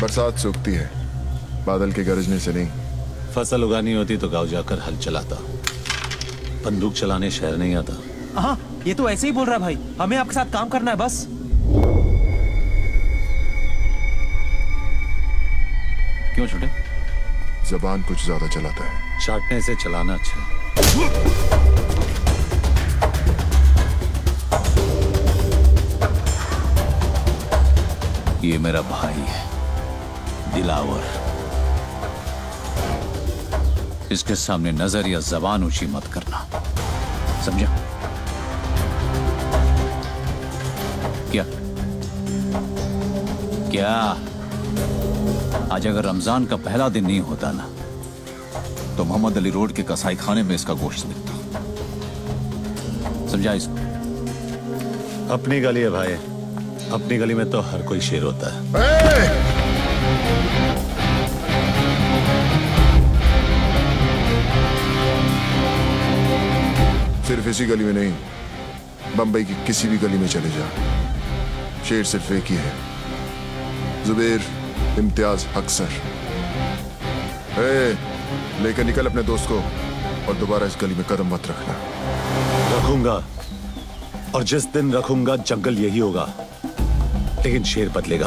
बरसात सूखती है। बादल के गरजने से नहीं। फ़सल उगानी होती तो गाँव जाकर हल चलाता। बंदूक चलाने शहर नहीं आता। हाँ ये तो ऐसे ही बोल रहा है भाई। हमें आपके साथ काम करना है बस। क्यों छोटे? जबान कुछ ज़्यादा चलाता है। चाटने से चलाना अच्छा है। ये मेरा भाई है। दिलावर। इसके सामने नज़र या जबान ऊँची मत करना। समझा? क्या? क्या? आज अगर रमज़ान का पहला दिन नहीं होता ना तो मोहम्मद अली रोड के कसाई खाने में इसका गोश्त मिलता। समझा इसको? अपनी गली है भाई। अपनी गली में तो हर कोई शेर होता है। सिर्फ़ इसी गली में नहीं, बंबई की किसी भी गली में चले जा। शेर सिर्फ़ एक ही है। जुबेर इम्तियाज़ अक्सर लेकर निकल अपने दोस्त को और दोबारा इस गली में कदम मत रखना। रखूँगा, और जिस दिन रखूँगा, जंगल यही होगा, लेकिन शेर बदलेगा।